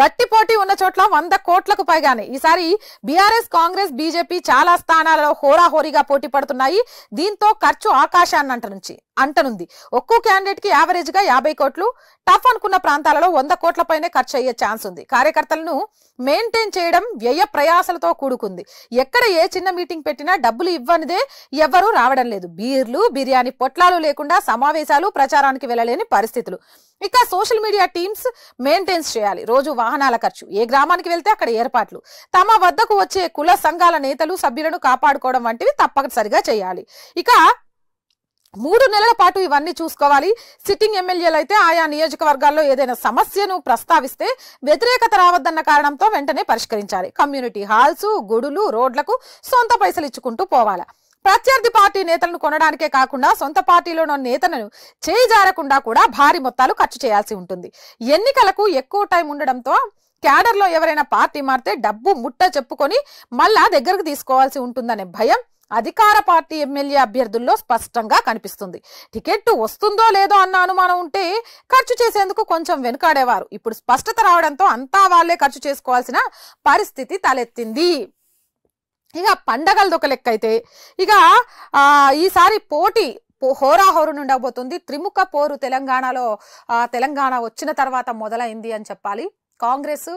గట్టి పోటీ ఉన్న చోట్ల వంద కోట్లకు పైగానే. ఈసారి బీఆర్ఎస్ కాంగ్రెస్ బీజేపీ చాలా స్థానాలలో హోరాహోరీగా పోటీ పడుతున్నాయి. దీంతో ఖర్చు ఆకాశాన్ని అంట నుంచి అంటనుంది. ఒక్కో క్యాండిడేట్కి యావరేజ్గా యాభై కోట్లు. టఫ్ అనుకున్న ప్రాంతాలలో వంద కోట్ల పైనే ఖర్చు అయ్యే ఛాన్స్ ఉంది. కార్యకర్తలను మెయింటైన్ చేయడం వ్యయ ప్రయాసలతో కూడుకుంది. ఎక్కడ ఏ చిన్న మీటింగ్ పెట్టినా డబ్బులు ఇవ్వనిదే ఎవ్వరూ రావడం లేదు. బీర్లు బిర్యానీ పొట్లాలు లేకుండా సమావేశాలు ప్రచారానికి వెళ్ళలేని పరిస్థితులు. ఇక సోషల్ మీడియా టీమ్స్ మెయింటైన్స్ చేయాలి. రోజు వాహనాల ఖర్చు. ఏ గ్రామానికి వెళ్తే అక్కడ ఏర్పాట్లు. తమ వద్దకు వచ్చే కుల సంఘాల నేతలు సభ్యులను కాపాడుకోవడం వంటివి తప్పనిసరిగా చేయాలి. ఇక మూడు నెలల పాటు ఇవన్నీ చూసుకోవాలి. సిట్టింగ్ ఎమ్మెల్యేలు అయితే ఆయా నియోజకవర్గాల్లో ఏదైనా సమస్యను ప్రస్తావిస్తే వ్యతిరేకత రావద్దన్న కారణంతో వెంటనే పరిష్కరించాలి. కమ్యూనిటీ హాల్స్ గుడులు రోడ్లకు సొంత పైసలు ఇచ్చుకుంటూ పోవాలి. ప్రత్యర్థి పార్టీ నేతలను కొనడానికే కాకుండా సొంత పార్టీలోని నేతలను చేజారకుండా కూడా భారీ మొత్తాలు ఖర్చు చేయాల్సి ఉంటుంది. ఎన్నికలకు ఎక్కువ టైం ఉండడంతో క్యాడర్లో ఎవరైనా పార్టీ మారితే డబ్బు ముట్ట చెప్పుకొని మళ్ళా దగ్గరకు తీసుకోవాల్సి ఉంటుందనే భయం అధికార పార్టీ ఎమ్మెల్యే అభ్యర్థుల్లో స్పష్టంగా కనిపిస్తుంది. టికెట్ వస్తుందో లేదో అన్న అనుమానం ఉంటే ఖర్చు చేసేందుకు కొంచెం వెనుకాడేవారు. ఇప్పుడు స్పష్టత రావడంతో అంతా వాళ్ళే ఖర్చు చేసుకోవాల్సిన పరిస్థితి తలెత్తింది. ఇక పండగలది ఒక లెక్క అయితే ఇక ఈసారి పోటీ హోరాహోరు ఉండబోతుంది త్రిముఖ పోరు తెలంగాణలో తెలంగాణ వచ్చిన తర్వాత మొదలైంది అని చెప్పాలి. కాంగ్రెస్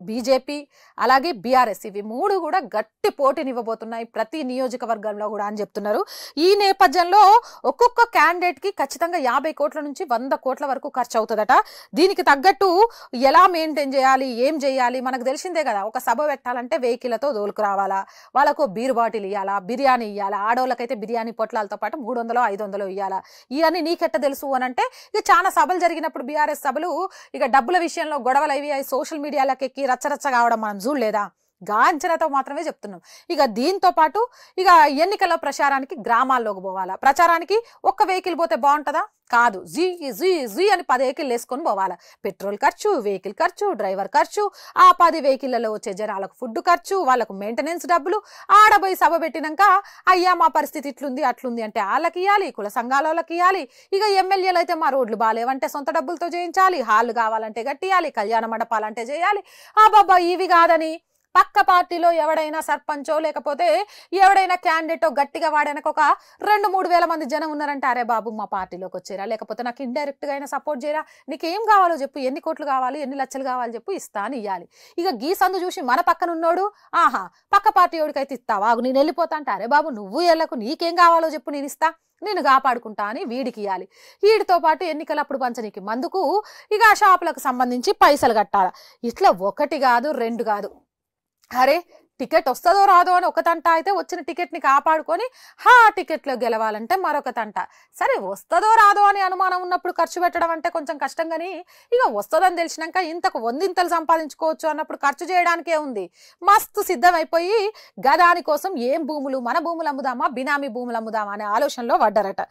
బీజేపీ అలాగే బీఆర్ఎస్. ఇవి మూడు కూడా గట్టి పోటీనివ్వబోతున్నాయి ప్రతి నియోజకవర్గంలో కూడా అని చెప్తున్నారు. ఈ నేపథ్యంలో ఒక్కొక్క క్యాండిడేట్కి ఖచ్చితంగా యాభై కోట్ల నుంచి వంద కోట్ల వరకు ఖర్చు అవుతుందట దీనికి తగ్గట్టు ఎలా మెయింటైన్ చేయాలి ఏం చేయాలి? మనకు తెలిసిందే కదా ఒక సభ పెట్టాలంటే వెహికల్తో దోలుకు రావాలా? వాళ్ళకు బీర్ బాటిల్ ఇవ్వాలా బిర్యానీ ఇవ్వాలా ఆడవాళ్ళకైతే బిర్యానీ పొట్లాలతో పాటు మూడు వందలు ఐదు వందలు ఇవ్వాలా ఇవన్నీ నీకెట్ట తెలుసు అని అంటే ఇక చాలా సభలు జరిగినప్పుడు బీఆర్ఎస్ సభలు ఇక డబ్బుల విషయంలో గొడవలు అవి అవి సోషల్ మీడియాలకు ఎక్కి రచ్చరచ్చ కావడం మనం చూడలేదా? గాంచనతో మాత్రమే చెప్తున్నాం. ఇక దీంతో పాటు ఇక ఎన్నికల ప్రచారానికి గ్రామాల్లోకి పోవాలా? ప్రచారానికి ఒక్క వెహికల్ పోతే బాగుంటుందా? కాదు. జీ జీ జీ అని పది వెహికల్ వేసుకొని పోవాలా? పెట్రోల్ ఖర్చు వెహికల్ ఖర్చు డ్రైవర్ ఖర్చు ఆ పది వెహికల్లలో వచ్చే జనాలకు ఫుడ్ ఖర్చు వాళ్ళకు మెయింటెనెన్స్ డబ్బులు ఆడబోయి సభ పెట్టినాక అయ్యా మా పరిస్థితి ఇట్లుంది అట్లుంది అంటే వాళ్ళకి ఇవ్వాలి కుల సంఘాల వాళ్ళకి ఇవ్వాలి ఇక ఎమ్మెల్యేలు అయితే మా రోడ్లు బాగాలేవంటే సొంత డబ్బులతో చేయించాలి హాల్ కావాలంటే కట్టియాలి కళ్యాణ మండపాలంటే చేయాలి. ఆ బాబా ఇవి కాదని పక్క పార్టీలో ఎవడైనా సర్పంచో లేకపోతే ఎవడైనా క్యాండిడేటో గట్టిగా వాడనక ఒక రెండు మూడు వేల మంది జనం ఉన్నారంటే అరే బాబు మా పార్టీలోకి వచ్చేరా? లేకపోతే నాకు ఇండైరెక్ట్గా అయినా సపోర్ట్ చేయరా? నీకు ఏం కావాలో చెప్పు. ఎన్ని కోట్లు కావాలి ఎన్ని లక్షలు కావాలి చెప్పు. ఇస్తా ఇవ్వాలి ఇక గీ సందు చూసి మన పక్కన ఉన్నోడు ఆహా పక్క పార్టీ వాడికైతే ఇస్తావా? నేను వెళ్ళిపోతా అంటే అరే బాబు. నువ్వు ఎల్లకు నీకేం కావాలో చెప్పు నేను ఇస్తా. నేను కాపాడుకుంటా అని వీడికి ఇవ్వాలి వీడితో పాటు ఎన్నికలప్పుడు పంచనీకి మందుకు ఇక ఆ షాపులకు సంబంధించి పైసలు కట్టాలి? ఇట్లా ఒకటి కాదు రెండు కాదు. అరే టికెట్ వస్తుందో రాదో అని ఒక తంట అయితే వచ్చిన టికెట్ని కాపాడుకొని హా టికెట్లో గెలవాలంటే మరొక తంట. సరే వస్తుందో రాదో అని అనుమానం ఉన్నప్పుడు ఖర్చు పెట్టడం అంటే కొంచెం కష్టం కానీ ఇక వస్తుందని తెలిసినాక ఇంతకు వందింతలు సంపాదించుకోవచ్చు అన్నప్పుడు ఖర్చు చేయడానికే ఉంది. మస్తు సిద్ధమైపోయి గదాని కోసం ఏం భూములు మన భూములు అమ్ముదామా బినామీ భూములు అమ్ముదామా అనే ఆలోచనలో పడ్డారట.